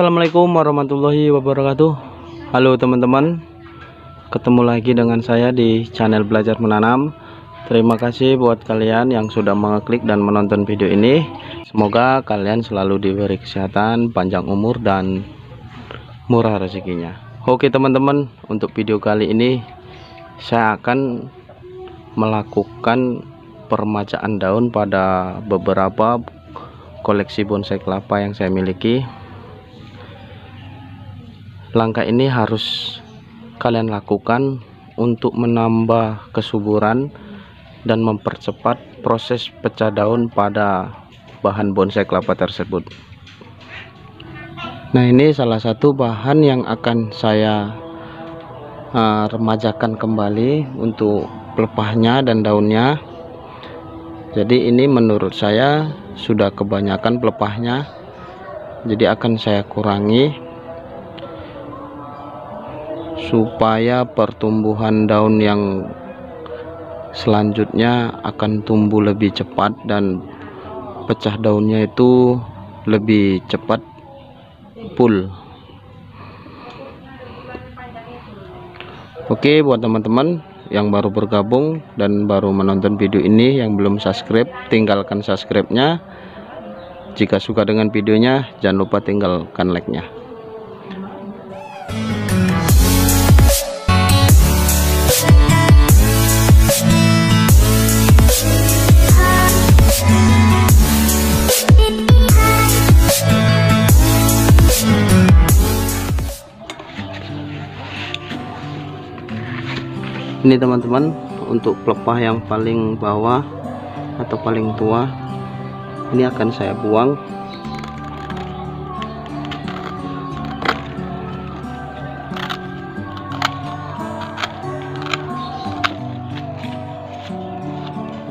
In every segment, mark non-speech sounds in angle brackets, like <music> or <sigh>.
Assalamualaikum warahmatullahi wabarakatuh. Halo teman-teman Ketemu lagi dengan saya di channel belajar menanam. Terima kasih buat kalian yang sudah mengeklik dan menonton video ini. Semoga kalian selalu diberi kesehatan, panjang umur dan murah rezekinya. Oke teman-teman untuk video kali ini Saya akan melakukan permajaan daun pada beberapa koleksi bonsai kelapa yang saya miliki langkah ini harus kalian lakukan untuk menambah kesuburan dan mempercepat proses pecah daun pada bahan bonsai kelapa tersebut. Nah ini salah satu bahan yang akan saya uh, remajakan kembali untuk pelepahnya dan daunnya. Jadi ini menurut saya sudah kebanyakan pelepahnya jadi akan saya kurangi supaya pertumbuhan daun yang selanjutnya akan tumbuh lebih cepat dan pecah daunnya itu lebih cepat full. Oke buat teman-teman yang baru bergabung dan baru menonton video ini yang belum subscribe tinggalkan subscribe nya jika suka dengan videonya jangan lupa tinggalkan like nya ini teman-teman untuk pelepah yang paling bawah atau paling tua ini akan saya buang.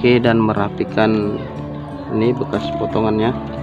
Oke dan merapikan ini bekas potongannya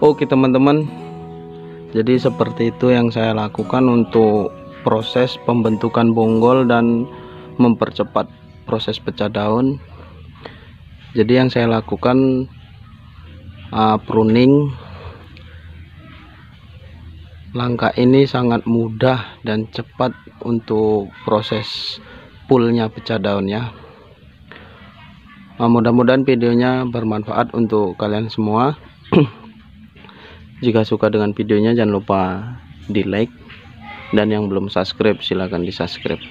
oke teman-teman. Jadi seperti itu yang saya lakukan untuk proses pembentukan bonggol dan mempercepat proses pecah daun. Jadi yang saya lakukan uh, pruning. Langkah ini sangat mudah dan cepat untuk proses pullnya pecah daun ya. Nah, mudah-mudahan videonya bermanfaat untuk kalian semua <clears throat> jika suka dengan videonya jangan lupa di like dan yang belum subscribe silahkan di subscribe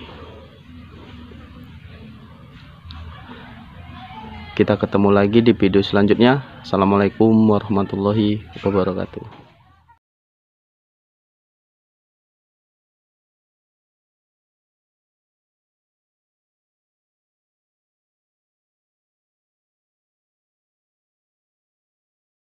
kita ketemu lagi di video selanjutnya. Assalamualaikum warahmatullahi wabarakatuh